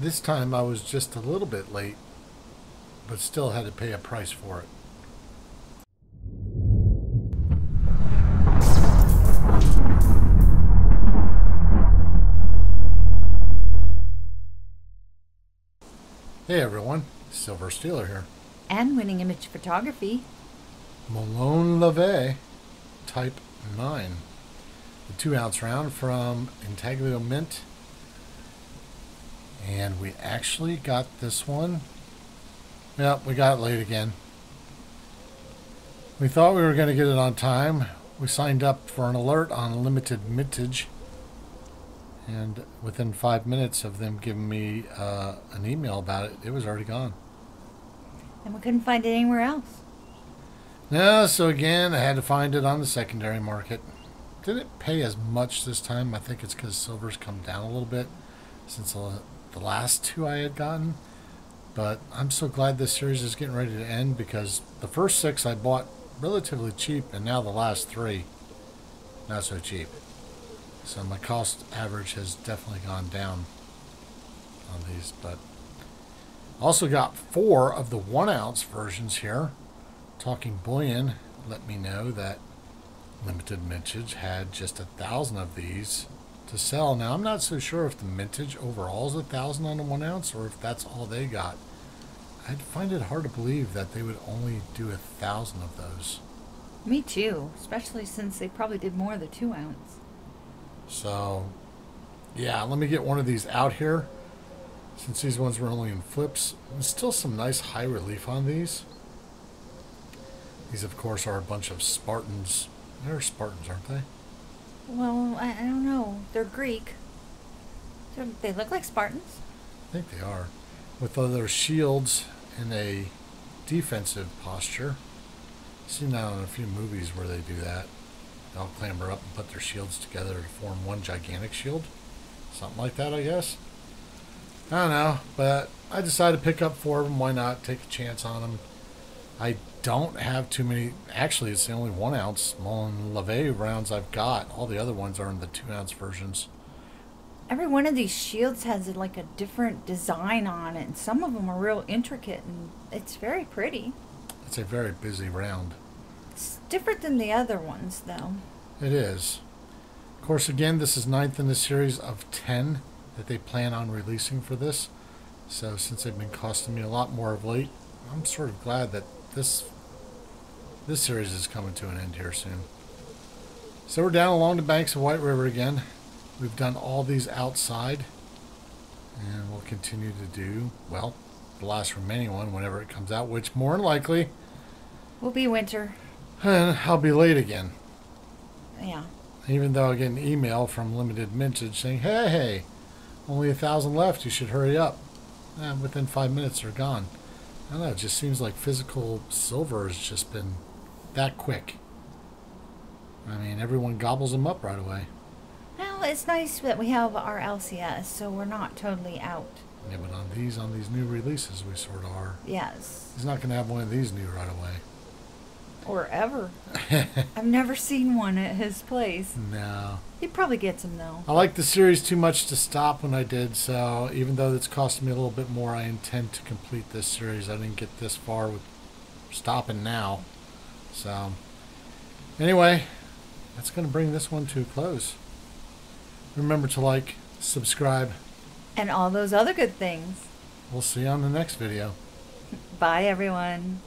This time I was just a little bit late, but still had to pay a price for it. Hey everyone, Silver Steeler here. And winning image photography. Molon Labe, Type 9. The 2 ounce round from Intaglio Mint. And we actually got this one. Yep, we got it late again. We thought we were going to get it on time. We signed up for an alert on limited mintage. And within five minutes of them giving me uh, an email about it, it was already gone. And we couldn't find it anywhere else. No, so again, I had to find it on the secondary market. Didn't pay as much this time. I think it's because silver's come down a little bit since the, the last two I had gotten. But I'm so glad this series is getting ready to end because the first six I bought relatively cheap, and now the last three, not so cheap. So my cost average has definitely gone down on these, but also got four of the one ounce versions here. Talking Bullion let me know that Limited Mintage had just a thousand of these to sell. Now I'm not so sure if the mintage overall is a thousand on a one ounce or if that's all they got. I'd find it hard to believe that they would only do a thousand of those. Me too, especially since they probably did more of the two ounce. So, yeah, let me get one of these out here. Since these ones were only in flips, there's still some nice high relief on these. These, of course, are a bunch of Spartans. They're Spartans, aren't they? Well, I, I don't know. They're Greek. They're, they look like Spartans. I think they are. With their shields in a defensive posture. I've seen that in a few movies where they do that. They'll clamber up and put their shields together to form one gigantic shield. Something like that, I guess. I don't know, but I decided to pick up four of them. Why not take a chance on them? I don't have too many. Actually, it's the only one ounce Molon Labe rounds I've got. All the other ones are in the two ounce versions. Every one of these shields has like a different design on it, and some of them are real intricate, and it's very pretty. It's a very busy round. It's different than the other ones, though. It is. Of course, again, this is ninth in the series of 10 that they plan on releasing for this. So, since they've been costing me a lot more of late, I'm sort of glad that this this series is coming to an end here soon. So we're down along the banks of White River again. We've done all these outside, and we'll continue to do well the last remaining one whenever it comes out, which more than likely will be winter. And I'll be late again. Yeah. Even though I get an email from Limited Mintage saying, "Hey, hey, only a thousand left. You should hurry up." And within five minutes, they're gone. I don't know. It just seems like physical silver has just been that quick. I mean, everyone gobbles them up right away. Well, it's nice that we have our LCS, so we're not totally out. Yeah, but on these, on these new releases, we sort of are. Yes. He's not going to have one of these new right away. Or ever. I've never seen one at his place. No. He probably gets them though. I like the series too much to stop when I did, so even though it's costing me a little bit more, I intend to complete this series. I didn't get this far with stopping now. So, anyway, that's going to bring this one to a close. Remember to like, subscribe, and all those other good things. We'll see you on the next video. Bye, everyone.